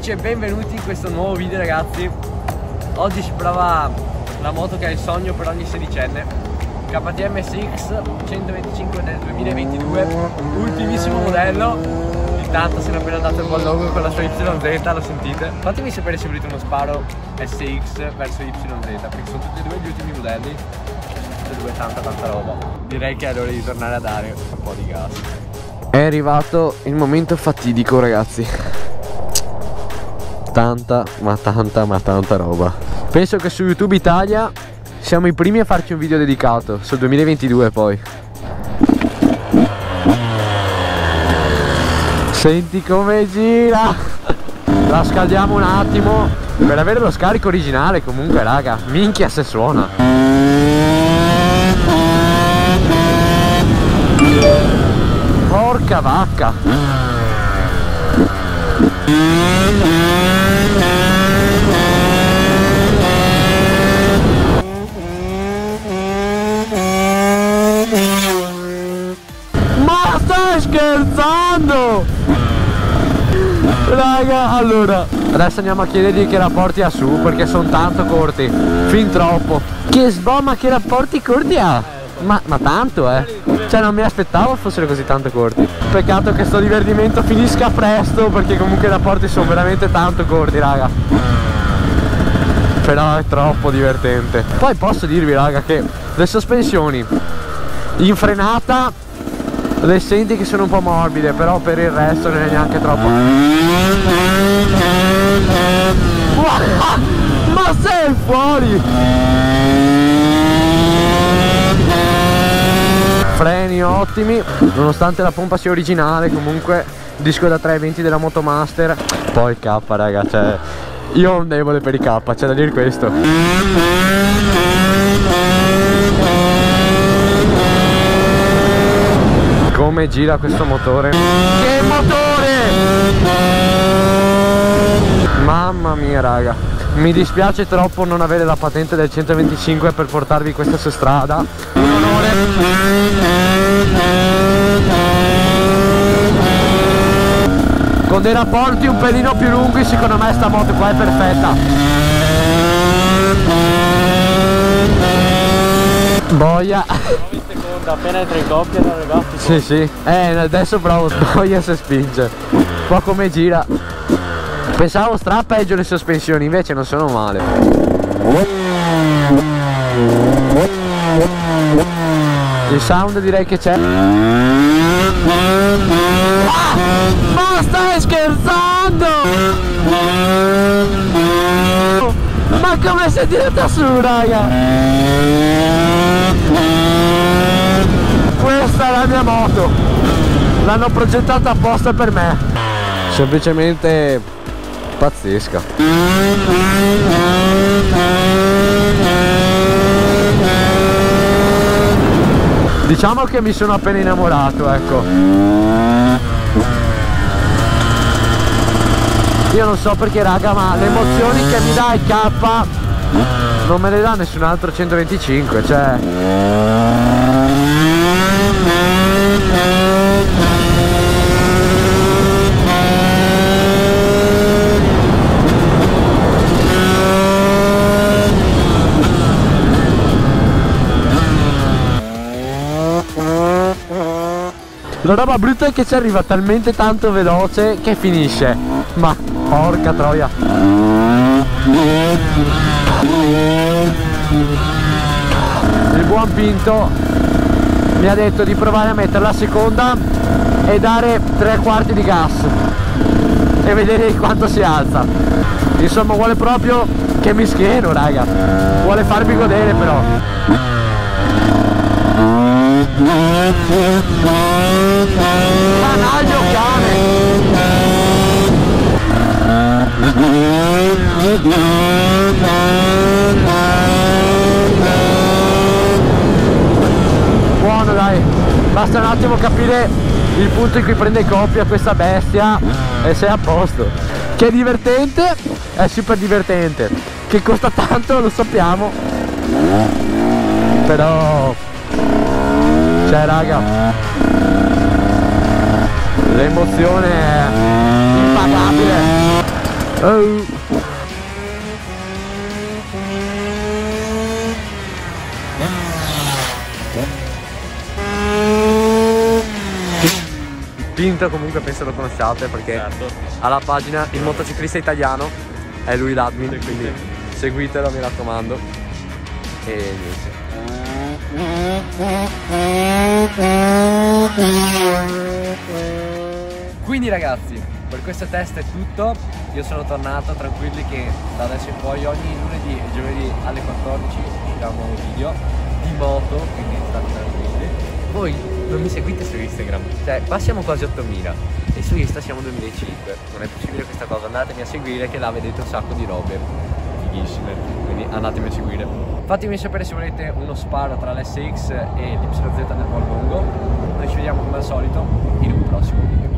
amici e benvenuti in questo nuovo video ragazzi. Oggi si prova la moto che è il sogno per ogni sedicenne. KTM SX 125 del 2022 Ultimissimo modello. Intanto se ne è appena dato il buon logo con la sua YZ, lo sentite? Fatemi sapere se volete uno sparo SX verso YZ Perché sono tutti e due gli ultimi modelli. Tutti e due tanta tanta roba. Direi che è l'ora di tornare a dare un po' di gas. È arrivato il momento fatidico ragazzi tanta, ma tanta, ma tanta roba. Penso che su YouTube Italia siamo i primi a farci un video dedicato, sul 2022 poi. Senti come gira! La scaldiamo un attimo per avere lo scarico originale comunque raga, minchia se suona. Porca vacca! Raga, allora Adesso andiamo a chiedergli che rapporti ha su Perché sono tanto corti. Fin troppo. Che sbo, ma che rapporti corti ha? Ma, ma tanto eh. Cioè non mi aspettavo fossero così tanto corti. Peccato che sto divertimento finisca presto Perché comunque i rapporti sono veramente tanto corti raga. Però è troppo divertente. Poi posso dirvi raga che Le sospensioni In frenata le senti che sono un po' morbide però per il resto non è neanche troppo. Ma sei fuori! Freni ottimi nonostante la pompa sia originale comunque disco da 320 della Motomaster poi K raga cioè io ho un debole per i K c'è da dire questo come gira questo motore? Che motore? Mamma mia raga. Mi dispiace troppo non avere la patente del 125 per portarvi questa su strada. Un onore con dei rapporti un pelino più lunghi secondo me sta moto qua è perfetta. Boia seconda, appena entra in coppia non ragazzi. Sì, sì. Eh, adesso provo sboglia se spinge. Qua come gira. Pensavo stra peggio le sospensioni, invece non sono male. Il sound direi che c'è. Ah, ma stai scherzando? Ma come sei diretta su, raga? Questa è la mia moto. L'hanno progettata apposta per me. Semplicemente pazzesca. Diciamo che mi sono appena innamorato, ecco. Io non so perché raga, ma le emozioni che mi dà il K non me le dà nessun altro 125, cioè La roba brutta è che ci arriva talmente tanto veloce che finisce. Ma porca troia. Il buon Pinto mi ha detto di provare a mettere la seconda e dare tre quarti di gas e vedere quanto si alza. Insomma vuole proprio che mi schieno raga. Vuole farmi godere però. Canaglio cane! Basta un attimo capire il punto in cui prende coppia questa bestia e sei a posto. Che è divertente, è super divertente. Che costa tanto, lo sappiamo. Però cioè raga l'emozione è impagabile Oh. Pinto comunque penso lo conosciate perché Certo. ha la pagina Il motociclista italiano, è lui l'admin, Seguite. quindi seguitelo mi raccomando. E niente. Quindi ragazzi, per questo test è tutto. Io sono tornato tranquilli che da adesso in poi ogni lunedì e giovedì alle 14 uscirà un nuovo video di moto, quindi state tranquilli. Voi non mi seguite su Instagram, cioè qua siamo quasi 8000 e su Insta siamo 2005, non è possibile questa cosa, andatemi a seguire che là vedete un sacco di robe fighissime, quindi andatemi a seguire. Fatemi sapere se volete uno sparo tra l'SX e l'YZ del Volvo noi ci vediamo come al solito in un prossimo video.